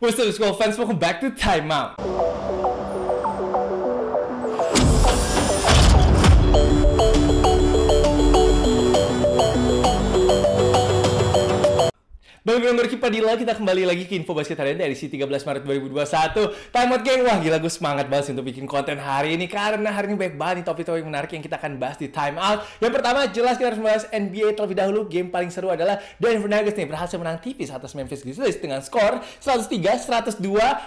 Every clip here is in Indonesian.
What's up, school fans? Welcome back to Time Out. Bagi pendengar Kipadila, kita kembali lagi ke info basket harian dari edisi 13 Maret 2021. Time out geng, wah gila gue semangat banget sih untuk bikin konten hari ini karena hari ini banyak banget topik-topik menarik yang kita akan bahas di Time Out. Yang pertama, jelas kita harus membahas NBA terlebih dahulu. Game paling seru adalah Denver Nuggets nih berhasil menang tipis atas Memphis Grizzlies dengan skor 103-102.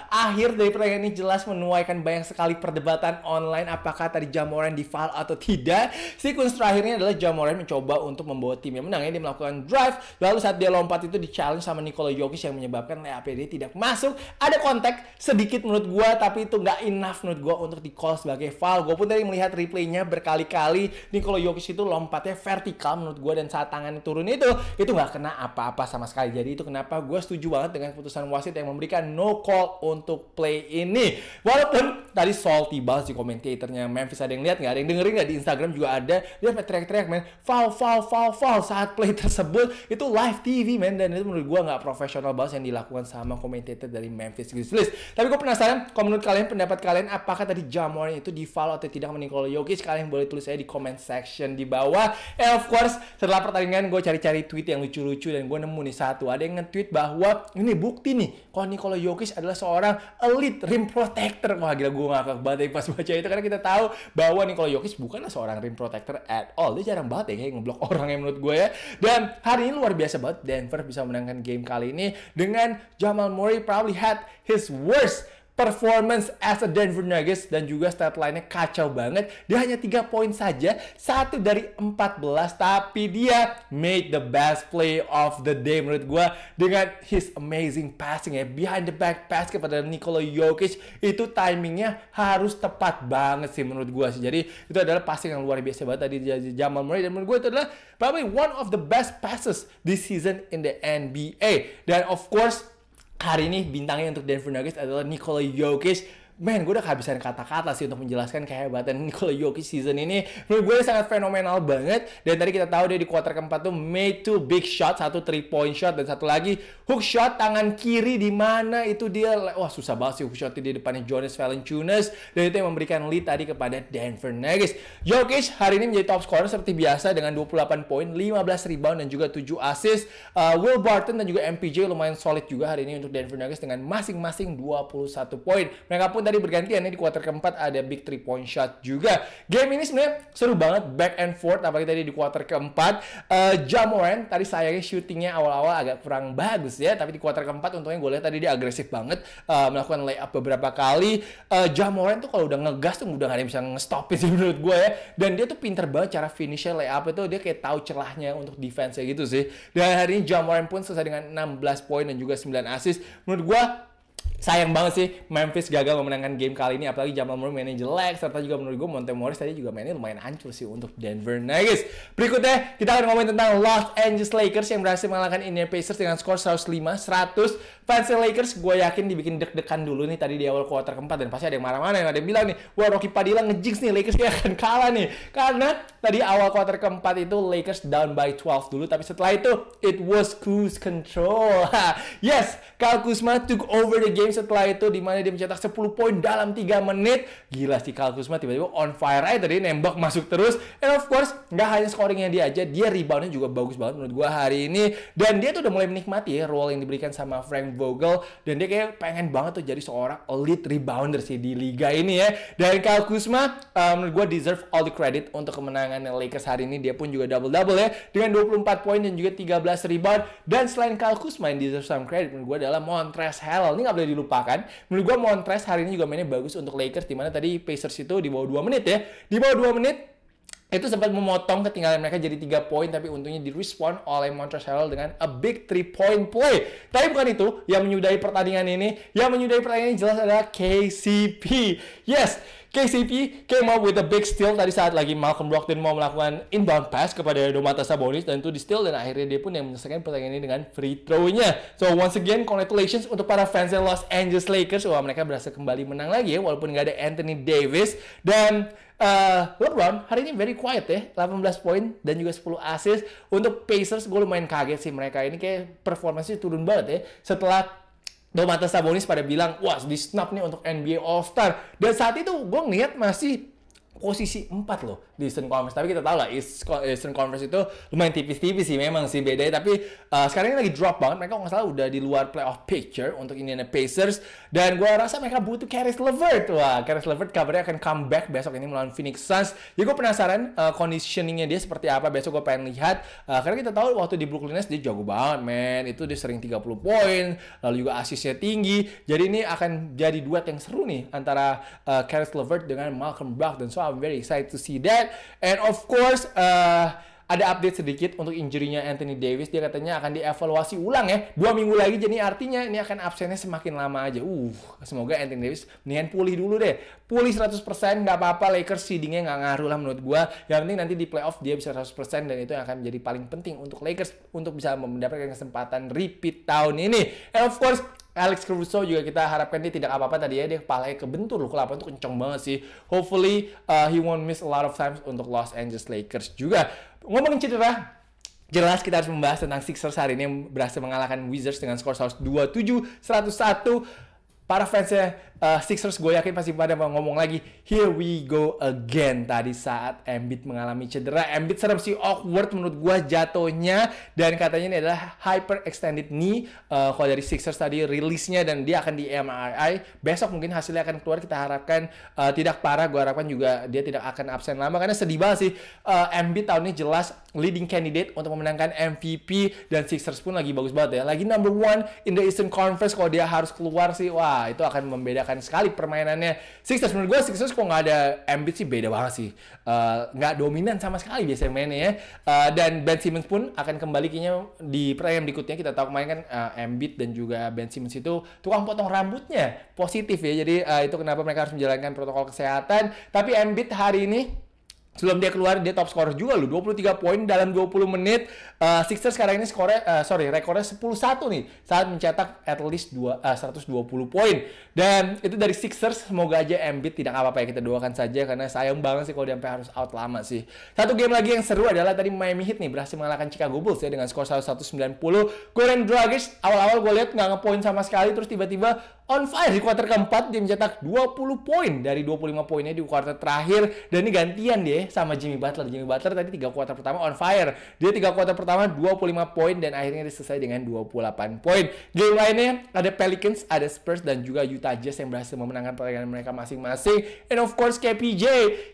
Akhir dari pertandingan ini jelas menuaikan banyak sekali perdebatan online apakah tadi Jamoran di foul atau tidak. Sequence terakhirnya adalah Jamoran mencoba untuk membawa timnya menang ya. Dia melakukan drive, lalu saat dia lompat itu di challenge sama Nikola Jokic yang menyebabkan layup dia tidak masuk. Ada kontak sedikit menurut gua tapi itu nggak enough menurut gua untuk di call sebagai foul. Gua pun tadi melihat replaynya berkali-kali Nikola Jokic itu lompatnya vertikal menurut gua dan saat tangannya turun itu itu nggak kena apa-apa sama sekali. Jadi itu kenapa gua setuju banget dengan keputusan wasit yang memberikan no call untuk play ini. Walaupun tadi salty banget si komentatornya Memphis ada yang lihat nggak ada yang dengerin nggak di Instagram juga ada dia teriak-teriak men foul foul foul foul saat play tersebut itu live TV men dan itu menurut gue nggak profesional banget yang dilakukan sama komentator dari Memphis Grizzlies. Tapi gue penasaran, kalau menurut kalian pendapat kalian apakah tadi Jamoran itu di foul atau tidak Nikola Jokic? Kalian boleh tulis saya di comment section di bawah. And of course, setelah pertandingan gue cari-cari tweet yang lucu-lucu dan gue nemu nih satu. Ada yang nge-tweet bahwa ini bukti nih kalau Nikola Jokic adalah seorang elite rim protector. Wah gila gue ngakak banget pas baca itu karena kita tahu bahwa Nikola Jokic bukanlah seorang rim protector at all. Dia jarang banget ya kayak ngeblok orang yang menurut gue ya. Dan hari ini luar biasa banget Denver bisa menang memenangkan game kali ini dengan Jamal Murray probably had his worst performance as a Denver Nuggets dan juga stat line-nya kacau banget. Dia hanya 3 poin saja, satu dari 14 tapi dia made the best play of the day menurut gue dengan his amazing passing ya. Behind the back pass kepada Nikola Jokic itu timingnya harus tepat banget sih menurut gue sih. Jadi itu adalah passing yang luar biasa banget tadi Jamal Murray dan menurut gue itu adalah probably one of the best passes this season in the NBA. Dan of course hari ini bintangnya untuk Denver Nuggets adalah Nikola Jokic man gue udah kehabisan kata-kata sih untuk menjelaskan kehebatan Nikola Jokic season ini. Menurut gue sangat fenomenal banget. Dan tadi kita tahu dia di kuarter keempat tuh made two big shot satu three point shot dan satu lagi hook shot tangan kiri di mana itu dia wah susah banget sih hook shot di depannya Jonas Valanciunas. Dan itu yang memberikan lead tadi kepada Denver Nuggets. Jokic hari ini menjadi top scorer seperti biasa dengan 28 poin 15 rebound dan juga 7 assist. Uh, Will Barton dan juga MPJ lumayan solid juga hari ini untuk Denver Nuggets dengan masing-masing 21 poin. Mereka pun tadi bergantian nih di kuarter keempat ada big three point shot juga. Game ini sebenarnya seru banget back and forth apalagi tadi di kuarter keempat. Uh, Jamoran tadi sayangnya shootingnya awal-awal agak kurang bagus ya, tapi di kuarter keempat untungnya gue lihat tadi dia agresif banget uh, melakukan layup beberapa kali. Uh, Jamoran tuh kalau udah ngegas tuh udah gak ada yang bisa ngestopin sih menurut gue ya. Dan dia tuh pinter banget cara finishnya layup itu dia kayak tahu celahnya untuk defense ya gitu sih. Dan hari ini Jamoran pun selesai dengan 16 poin dan juga 9 assist. Menurut gue sayang banget sih Memphis gagal memenangkan game kali ini apalagi Jamal Murray mainnya jelek serta juga menurut gue Monte Morris tadi juga mainnya lumayan hancur sih untuk Denver Nuggets. Berikutnya kita akan ngomongin tentang Los Angeles Lakers yang berhasil mengalahkan Indiana Pacers dengan skor 105-100 fans Lakers gue yakin dibikin deg-degan dulu nih tadi di awal kuarter keempat dan pasti ada yang marah-marah yang ada yang bilang nih wah Rocky Padilla ngejinx nih Lakers kayak akan kalah nih. Karena tadi awal kuarter keempat itu Lakers down by 12 dulu tapi setelah itu it was cruise control. Yes Kyle Kuzma took over the game setelah itu di mana dia mencetak 10 poin dalam 3 menit gila sih Kyle Kuzma tiba-tiba on fire aja tadi nembak masuk terus and of course nggak hanya scoringnya dia aja dia reboundnya juga bagus banget menurut gue hari ini dan dia tuh udah mulai menikmati ya role yang diberikan sama Frank Vogel dan dia kayak pengen banget tuh jadi seorang elite rebounder sih di liga ini ya. Dan Kyle Kuzma um, menurut gue deserve all the credit untuk kemenangan Lakers hari ini. Dia pun juga double-double ya dengan 24 poin dan juga 13 rebound. Dan selain Kyle Kuzma yang deserve some credit menurut gue adalah Montrezl Harrell. Ini nggak boleh dilupakan. Menurut gue Montrezl hari ini juga mainnya bagus untuk Lakers di mana tadi Pacers itu di bawah 2 menit ya. Di bawah 2 menit itu sempat memotong ketinggalan mereka jadi 3 poin tapi untungnya di respond oleh Montrezl Harrell dengan a big 3 point play. Tapi bukan itu yang menyudahi pertandingan ini. Yang menyudahi pertandingan ini jelas adalah KCP. Yes, KCP came up with a big steal tadi saat lagi Malcolm Brogdon mau melakukan inbound pass kepada Domantas Sabonis dan itu di steal dan akhirnya dia pun yang menyelesaikan pertandingan ini dengan free throw-nya. So once again congratulations untuk para fans Los Angeles Lakers. Wah mereka berhasil kembali menang lagi ya walaupun nggak ada Anthony Davis. Dan uh, LeBron hari ini very quiet ya 18 poin dan juga 10 assist. Untuk Pacers gue lumayan kaget sih mereka. Ini kayak performanya turun banget ya. Setelah Domantas Sabonis pada bilang, wah di snap nih untuk NBA All Star. Dan saat itu gue ngeliat masih posisi 4 loh di Eastern Conference. Tapi kita tahu lah Eastern Conference itu lumayan tipis-tipis sih memang sih bedanya. Tapi uh, sekarang ini lagi drop banget. Mereka nggak salah udah di luar playoff picture untuk Indiana Pacers. Dan gue rasa mereka butuh Caris LeVert. Wah, Caris LeVert kabarnya akan comeback besok ini melawan Phoenix Suns. Jadi gue penasaran uh, conditioningnya dia seperti apa. Besok gue pengen lihat. Uh, karena kita tahu waktu di Brooklyn Nets dia jago banget, man. Itu dia sering 30 poin. Lalu juga asisnya tinggi. Jadi ini akan jadi duet yang seru nih antara uh, Caris LeVert dengan Malcolm Brogdon. So I'm very excited to see that. And of course, uh, ada update sedikit untuk injury-nya Anthony Davis. Dia katanya akan dievaluasi ulang ya. Dua minggu lagi, jadi artinya ini akan absennya semakin lama aja. Uh, semoga Anthony Davis mendingan pulih dulu deh. Pulih 100%, nggak apa-apa. Lakers seedingnya nggak ngaruh lah menurut gua. Yang penting nanti di playoff dia bisa 100% dan itu yang akan menjadi paling penting untuk Lakers untuk bisa mendapatkan kesempatan repeat tahun ini. And of course, Alex Caruso juga kita harapkan dia tidak apa-apa tadi ya. Dia kepalanya kebentur loh. Kelapa itu kenceng banget sih. Hopefully uh, he won't miss a lot of times untuk Los Angeles Lakers juga. Ngomongin cedera jelas kita harus membahas tentang Sixers hari ini yang berhasil mengalahkan Wizards dengan skor 127 101 para fansnya uh, Sixers gue yakin pasti pada mau ngomong lagi. Here we go again. Tadi saat Embiid mengalami cedera. Embiid serem sih awkward menurut gue jatuhnya. Dan katanya ini adalah hyper extended knee. Uh, kalau dari Sixers tadi rilisnya dan dia akan di MRI besok mungkin hasilnya akan keluar. Kita harapkan uh, tidak parah. Gue harapkan juga dia tidak akan absen lama. Karena sedih banget sih uh, Embiid tahun ini jelas leading candidate untuk memenangkan MVP dan Sixers pun lagi bagus banget ya. Lagi number one in the Eastern Conference. Kalau dia harus keluar sih wah itu akan membedakan sekali permainannya. Sixers menurut gue Sixers kok nggak ada Embiid sih beda banget sih. Uh, nggak dominan sama sekali biasanya mainnya ya. Uh, dan Ben Simmons pun akan kembali kayaknya di pertandingan berikutnya. Kita tahu kemarin kan uh, Embiid dan juga Ben Simmons itu tukang potong rambutnya. Positif ya jadi uh, itu kenapa mereka harus menjalankan protokol kesehatan. Tapi Embiid hari ini Sebelum dia keluar, dia top scorer juga loh. 23 poin dalam 20 menit. Uh, Sixers sekarang ini skornya, uh, sorry, rekornya 10-1 nih. Saat mencetak at least 2, uh, 120 poin. Dan itu dari Sixers, semoga aja Embiid tidak apa-apa ya. Kita doakan saja, karena sayang banget sih kalau dia sampai harus out lama sih. Satu game lagi yang seru adalah tadi Miami Heat nih, berhasil mengalahkan Chicago Bulls ya, dengan skor 190. Goran Dragic, awal-awal gue lihat nggak ngepoin sama sekali, terus tiba-tiba on fire di kuarter keempat dia mencetak 20 poin dari 25 poinnya di kuarter terakhir dan ini gantian dia sama Jimmy Butler. Jimmy Butler tadi tiga kuarter pertama on fire. Dia tiga kuarter pertama 25 poin dan akhirnya selesai dengan 28 poin. Game lainnya ada Pelicans, ada Spurs dan juga Utah Jazz yang berhasil memenangkan pertandingan mereka masing-masing. And of course KPJ,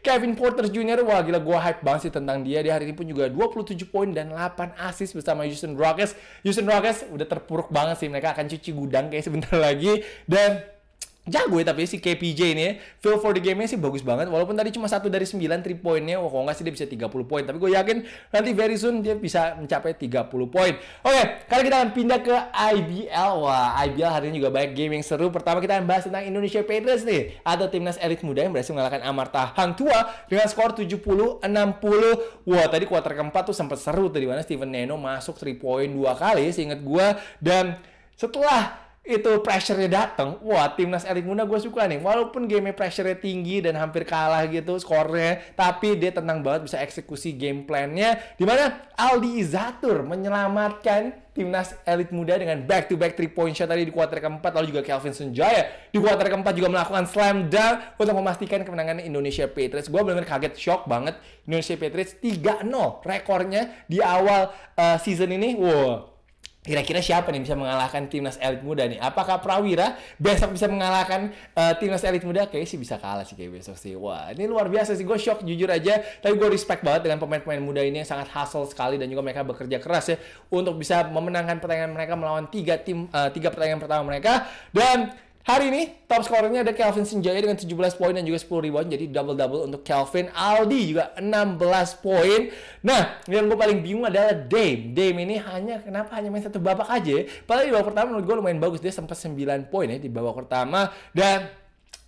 Kevin Porter Jr. Wah gila gue hype banget sih tentang dia. Dia hari ini pun juga 27 poin dan 8 assist bersama Houston Rockets. Houston Rockets udah terpuruk banget sih. Mereka akan cuci gudang kayak sebentar lagi dan jago ya tapi si KPJ ini ya, feel for the game-nya sih bagus banget. Walaupun tadi cuma satu dari 9 3 poinnya wah kalau nggak sih dia bisa 30 poin. Tapi gue yakin nanti very soon dia bisa mencapai 30 poin. Oke okay, kali kita akan pindah ke IBL wah IBL hari ini juga banyak game yang seru. Pertama kita akan bahas tentang Indonesia Patriots nih. Atau timnas elit muda yang berhasil mengalahkan Amarta Hang Tua dengan skor 70-60 wah tadi kuarter keempat tuh sempat seru tadi mana Steven Neno masuk 3 poin dua kali seingat gue dan setelah itu pressure-nya datang, wah timnas elit muda gue suka nih. Walaupun game pressure-nya tinggi dan hampir kalah gitu skornya, tapi dia tenang banget bisa eksekusi game plan-nya. Di mana Aldi Izatur menyelamatkan timnas elit muda dengan back-to-back three point shot tadi di kuarter keempat, lalu juga Kelvin Sunjaya di kuarter keempat juga melakukan slam dunk untuk memastikan kemenangan Indonesia Patriots. Gue benar-benar kaget, shock banget Indonesia Patriots 3-0 rekornya di awal uh, season ini. Wow, Kira-kira siapa nih bisa mengalahkan timnas elit muda nih? Apakah Prawira besok bisa mengalahkan uh, timnas elit muda? Kayaknya sih bisa kalah sih kayak besok sih. Wah, ini luar biasa sih. Gue shock jujur aja. Tapi gue respect banget dengan pemain-pemain muda ini yang sangat hustle sekali dan juga mereka bekerja keras ya untuk bisa memenangkan pertandingan mereka melawan tiga tim uh, tiga pertandingan pertama mereka dan Hari ini top skornya ada Kelvin Sinjaya dengan 17 poin dan juga 10 rebound. Jadi double-double untuk Kelvin. Aldi juga 16 poin. Nah, yang gue paling bingung adalah Dame. Dame ini hanya kenapa hanya main satu babak aja. Padahal di babak pertama menurut gue lumayan bagus. Dia sempat 9 poin ya di babak pertama. Dan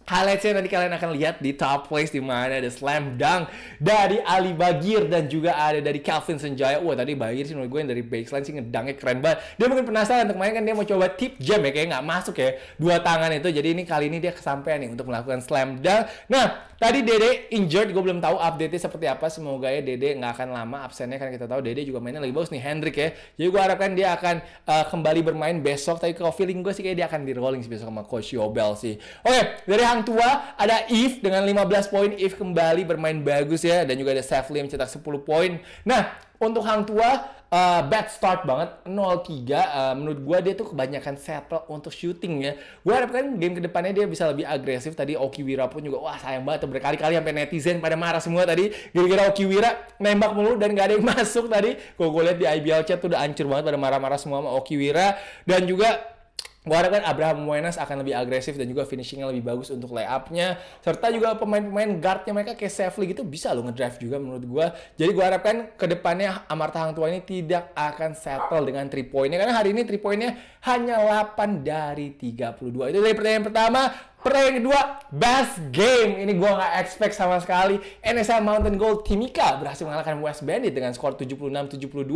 highlightsnya nanti kalian akan lihat di top place di mana ada slam dunk dari Ali Bagir dan juga ada dari Calvin Senjaya. Wah tadi Bagir sih menurut gue yang dari baseline sih ngedunknya keren banget. Dia mungkin penasaran untuk main kan dia mau coba tip jam ya kayak nggak masuk ya dua tangan itu. Jadi ini kali ini dia kesampaian nih untuk melakukan slam dunk. Nah tadi Dede injured, gue belum tahu update-nya seperti apa. Semoga ya Dede nggak akan lama absennya karena kita tahu Dede juga mainnya lagi bagus nih Hendrik ya. Jadi gue harapkan dia akan uh, kembali bermain besok. Tapi kalau feeling gue sih kayak dia akan di rolling besok sama Coach Yobel sih. Oke okay, dari Hang Tua ada Eve dengan 15 poin. Eve kembali bermain bagus ya. Dan juga ada Safely yang cetak 10 poin. Nah, untuk Hang Tua uh, bad start banget. 0-3 uh, menurut gue dia tuh kebanyakan settle untuk shooting ya. Gue harapkan game ke depannya dia bisa lebih agresif. Tadi Oki Wira pun juga wah sayang banget berkali-kali sampai netizen pada marah semua tadi. Gara-gara Oki Wira nembak mulu dan gak ada yang masuk tadi. Gue lihat di IBL chat tuh udah hancur banget pada marah-marah semua sama Oki Wira. Dan juga Gue harapkan Abraham Moenas akan lebih agresif dan juga finishingnya lebih bagus untuk layupnya. Serta juga pemain-pemain guardnya mereka kayak Safely gitu bisa loh ngedrive juga menurut gue. Jadi gue harapkan ke depannya Amarta Hang Tua ini tidak akan settle dengan 3 poinnya. Karena hari ini 3 poinnya hanya 8 dari 32. Itu dari pertanyaan pertama. Pertanyaan kedua, best game. Ini gue nggak expect sama sekali. NSA Mountain Gold Timika berhasil mengalahkan West Bandit dengan skor 76-72.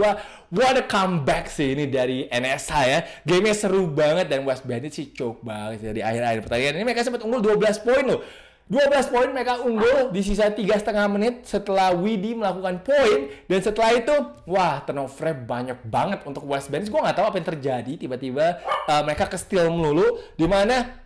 What a comeback sih ini dari NSA ya. Gamenya seru banget dan West Bandit sih choke banget di akhir-akhir pertandingan. Ini mereka sempat unggul 12 poin loh. 12 poin mereka unggul di sisa tiga setengah menit setelah Widi melakukan poin dan setelah itu wah turnover banyak banget untuk West Bandit. Gue nggak tahu apa yang terjadi tiba-tiba uh, mereka ke steal melulu di mana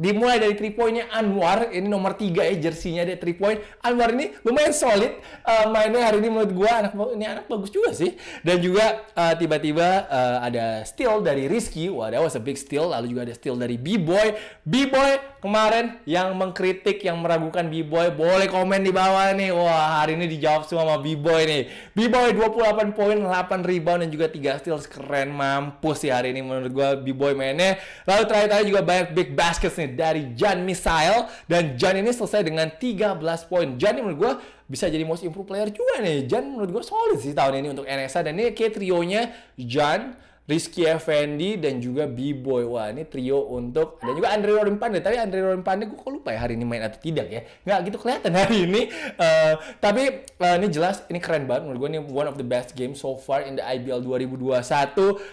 Dimulai dari 3 poinnya Anwar, ini nomor 3 ya jersinya dia 3 point. Anwar ini lumayan solid uh, mainnya hari ini menurut gua anak ini anak bagus juga sih. Dan juga uh, tiba-tiba uh, ada steal dari Rizky, wah that was a big steal. Lalu juga ada steal dari B-Boy. B-Boy kemarin yang mengkritik, yang meragukan B-Boy, boleh komen di bawah nih. Wah, hari ini dijawab semua sama B-Boy nih. B-Boy 28 poin, 8 rebound dan juga 3 steal keren mampus sih hari ini menurut gua B-Boy mainnya. Lalu terakhir-terakhir juga banyak big baskets nih dari Jan Misail dan Jan ini selesai dengan 13 poin. Jan ini menurut gue bisa jadi most improved player juga nih. Jan menurut gue solid sih tahun ini untuk NSA dan ini kayak trionya Jan, Rizky Effendi dan juga B-Boy. Wah, ini trio untuk dan juga Andre Rorimpande. Tapi Andre Rorimpande gue kok lupa ya hari ini main atau tidak ya. Nggak gitu kelihatan hari ini. Uh, tapi uh, ini jelas ini keren banget menurut gue ini one of the best game so far in the IBL 2021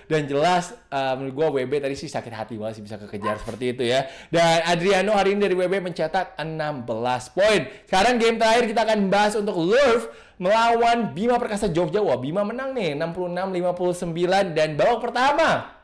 dan jelas uh, menurut gue WB tadi sih sakit hati banget sih bisa kekejar seperti itu ya. Dan Adriano hari ini dari WB mencetak 16 poin. Sekarang game terakhir kita akan bahas untuk Lurf melawan Bima Perkasa Jogja. Wah, Bima menang nih 66-59 dan babak pertama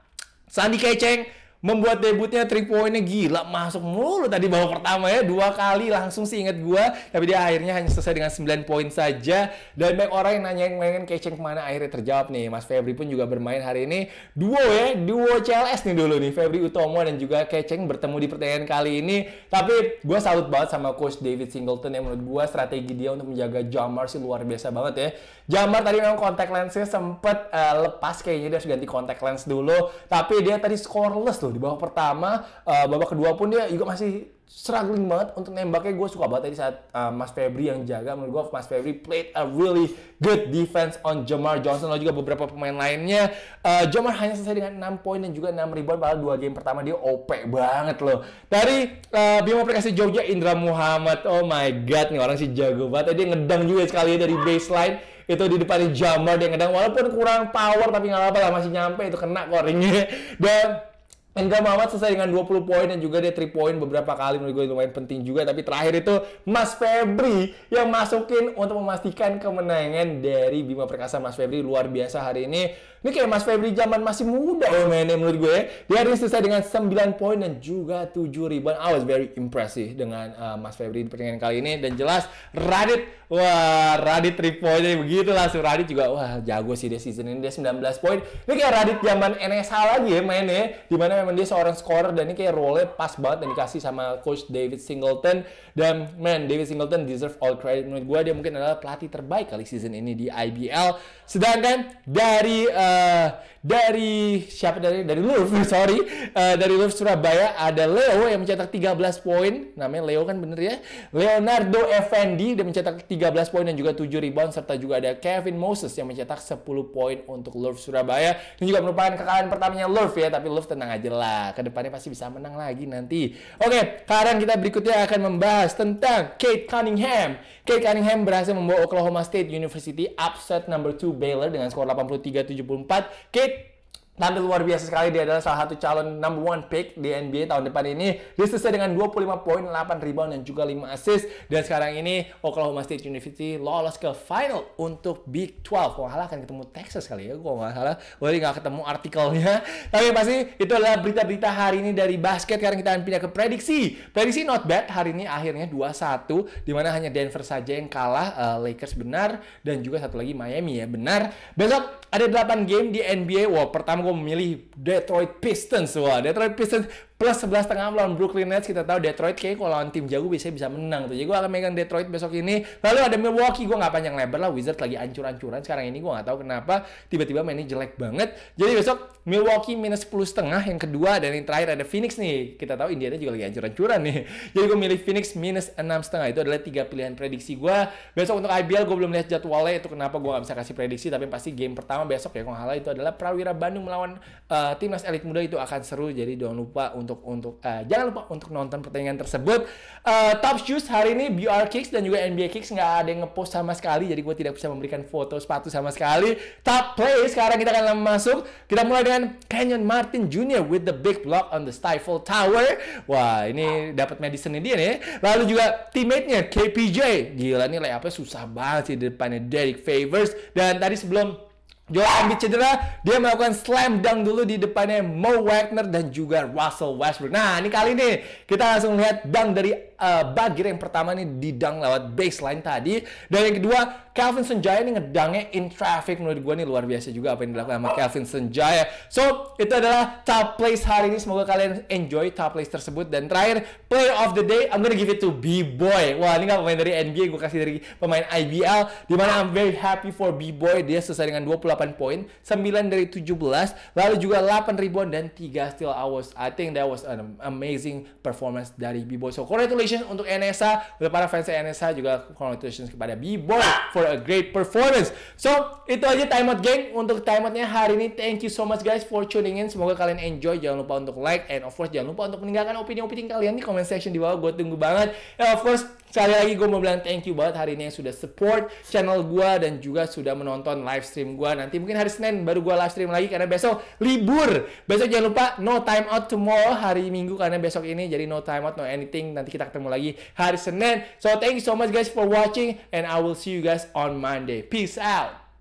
Sandi Keceng membuat debutnya 3 poinnya gila masuk mulu tadi babak pertama ya dua kali langsung sih inget gua. Tapi dia akhirnya hanya selesai dengan 9 poin saja. Dan banyak orang yang nanyain mainin Keceng ke mana akhirnya terjawab nih. Mas Febri pun juga bermain hari ini. Duo ya duo CLS nih dulu nih Febri Utomo dan juga Keceng bertemu di pertandingan kali ini. Tapi gua salut banget sama coach David Singleton yang menurut gua strategi dia untuk menjaga Jamar sih luar biasa banget ya Jamar tadi memang kontak lensnya sempet uh, lepas kayaknya dia harus ganti kontak lens dulu. Tapi dia tadi scoreless loh di babak pertama, uh, babak kedua pun dia juga masih struggling banget untuk nembaknya. Gue suka banget tadi saat uh, Mas Febri yang jaga. Menurut gue Mas Febri played a really good defense on Jamar Johnson lalu juga beberapa pemain lainnya. Uh, Jamar hanya selesai dengan 6 poin dan juga 6 rebound padahal dua game pertama dia OP banget loh. Dari uh, Bima Perkasa Jogja Indra Muhammad. Oh my god nih orang sih jago banget. Dia ngedang juga sekali dari baseline itu di depan Jamar dia ngedang. Walaupun kurang power tapi nggak apa-apa lah masih nyampe. Itu kena koringnya dan Endra Muhammad selesai dengan 20 poin dan juga dia 3 poin beberapa kali menurut gue lumayan penting juga. Tapi terakhir itu Mas Febri yang masukin untuk memastikan kemenangan dari Bima Perkasa. Mas Febri luar biasa hari ini ini kayak Mas Febri zaman masih muda ya mainnya menurut gue dia hari ini selesai dengan 9 poin dan juga 7 rebound I was very impressive dengan uh, Mas Febri di pertandingan kali ini. Dan jelas Radit wah Radit 3 poinnya begitu langsung Radit juga wah jago sih dia season ini. Dia 19 poin. Ini kayak Radit zaman NSH lagi ya mainnya di mana memang dia seorang scorer dan ini kayak role pas banget dan dikasih sama coach David Singleton dan man David Singleton deserve all credit. Menurut gue dia mungkin adalah pelatih terbaik kali season ini di IBL sedangkan dari uh, dari siapa dari dari Louvre sorry. Uh, dari Louvre Surabaya ada Leo yang mencetak 13 poin. Namanya Leo kan bener ya? Leonardo Effendi dia mencetak 13 poin dan juga 7 rebound. Serta juga ada Kevin Moses yang mencetak 10 poin untuk Louvre Surabaya. Ini juga merupakan kekalahan pertamanya Louvre ya tapi Louvre tenang aja lah. Ke depannya pasti bisa menang lagi nanti. Oke sekarang kita berikutnya akan membahas tentang Kate Cunningham. Kate Cunningham berhasil membawa Oklahoma State University upset number 2 Baylor dengan skor 83-74 Kate tampil luar biasa sekali. Dia adalah salah satu calon number one pick di NBA tahun depan ini. Dia selesai dengan 25 poin, 8 rebound, dan juga 5 assist. Dan sekarang ini Oklahoma State University lolos ke final untuk Big 12. Kalau salah akan ketemu Texas kali ya. Kalau nggak salah, gue nggak ketemu artikelnya. Tapi pasti itu adalah berita-berita hari ini dari basket. Sekarang kita akan pindah ke prediksi. Prediksi not bad hari ini akhirnya 2-1. Di mana hanya Denver saja yang kalah. Uh, Lakers benar. Dan juga satu lagi Miami ya benar. Besok ada 8 game di NBA. Wow, pertama gue memilih Detroit Pistons. Wah, Detroit Pistons plus 11 tengah melawan Brooklyn Nets. Kita tahu Detroit kayak kalau lawan tim jago biasanya bisa menang tuh. Jadi gue akan megang Detroit besok ini. Lalu ada Milwaukee gue nggak panjang lebar lah. Wizard lagi ancur-ancuran sekarang ini gue nggak tahu kenapa. Tiba-tiba mainnya jelek banget. Jadi besok Milwaukee minus 10 setengah yang kedua dan yang terakhir ada Phoenix nih. Kita tahu Indiana juga lagi ancur-ancuran nih. Jadi gue milih Phoenix minus 6 setengah. Itu adalah tiga pilihan prediksi gue besok untuk IBL gue belum lihat jadwalnya itu kenapa gue nggak bisa kasih prediksi tapi pasti game pertama besok ya. Kalau itu adalah Prawira Bandung melawan uh, timnas elit muda itu akan seru jadi jangan lupa untuk untuk uh, jangan lupa untuk nonton pertandingan tersebut. Uh, top shoes hari ini BR Kicks dan juga NBA Kicks nggak ada yang ngepost sama sekali, jadi gue tidak bisa memberikan foto sepatu sama sekali. Top play sekarang kita akan masuk. Kita mulai dengan Canyon Martin Jr. with the big block on the Stifle Tower. Wah ini dapat medicine dia nih. Lalu juga teammate-nya KPJ. Gila nih layupnya susah banget sih di depannya Derek Favors. Dan tadi sebelum Joel Embiid cedera, dia melakukan slam dunk dulu di depannya Mo Wagner dan juga Russell Westbrook. Nah, ini kali ini kita langsung lihat dunk dari uh, Bagir yang pertama nih di dunk lewat baseline tadi. Dan yang kedua, Calvin Senjaya ini ngedangnya in traffic menurut gue nih luar biasa juga apa yang dilakukan sama Calvin Senjaya. So, itu adalah top place hari ini. Semoga kalian enjoy top place tersebut. Dan terakhir, player of the day, I'm gonna give it to B-Boy. Wah, ini gak pemain dari NBA, gue kasih dari pemain IBL. Di mana I'm very happy for B-Boy. Dia selesai dengan 20 28 poin, 9 dari 17, lalu juga 8 rebound dan 3 steal hours. I think that was an amazing performance dari B-Boy. So congratulations untuk NSA, untuk para fans NSA juga congratulations kepada B-Boy for a great performance. So itu aja timeout gang untuk timeoutnya hari ini. Thank you so much guys for tuning in. Semoga kalian enjoy. Jangan lupa untuk like and of course jangan lupa untuk meninggalkan opini-opini kalian di comment section di bawah. Gue tunggu banget. And of course Sekali lagi gue mau bilang thank you banget hari ini yang sudah support channel gue dan juga sudah menonton live stream gue. Nanti mungkin hari Senin baru gue live stream lagi karena besok libur. Besok jangan lupa no time out tomorrow hari Minggu karena besok ini jadi no time out no anything. Nanti kita ketemu lagi hari Senin. So thank you so much guys for watching and I will see you guys on Monday. Peace out.